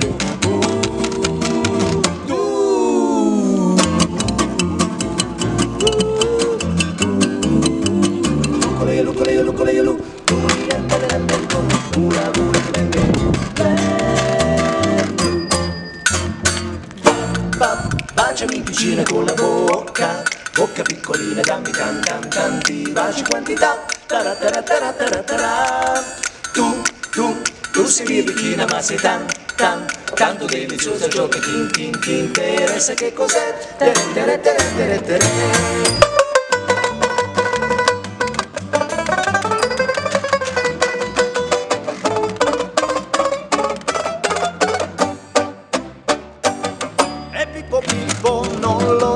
lu. Lucole, lucole, lucole, lu, tu, lempere lempe tu, pura pura che venga Baciami vicino con la bocca, bocca piccolina, dammi tan tan tanti baci quantità. Tara tara tara tara tara. Tu, tu, tu sei birichina ma sei tan tan tanto deliziosa ciò che ti, ti, ti interessa che cos'è? Tere tere tere tere tere.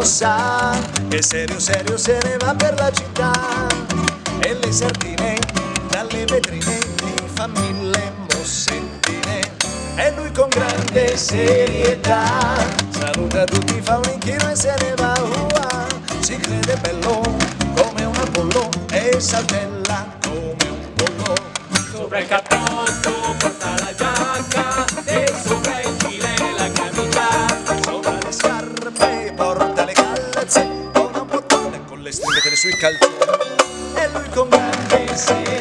Sa Che serio serio se ne va per la città E le sardine dalle vetrine fa mille E lui con grande serietà Saluta tutti, fa un inchino e se ne va ua. Si crede bello come un Apollo E saltella come un pollo Sopra il cappotto porta la giacca e sopra il gilet la camicia. Sopra le scarpe porta le calze Con un bottone con le stringhe sui calzoni E lui con grande serietà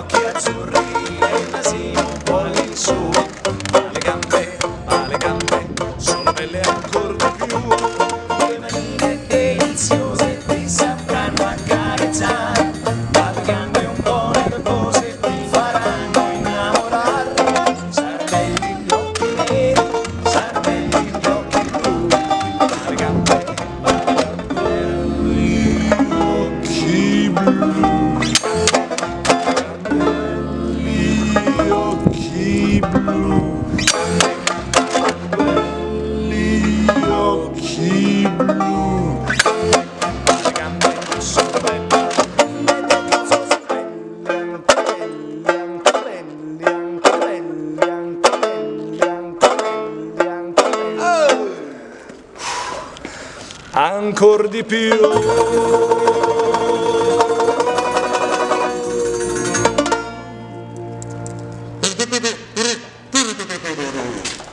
occhi azzurri e il nasino un po' lì su, occhi blu. Belli occhi blu. Le gambe sono Uhum.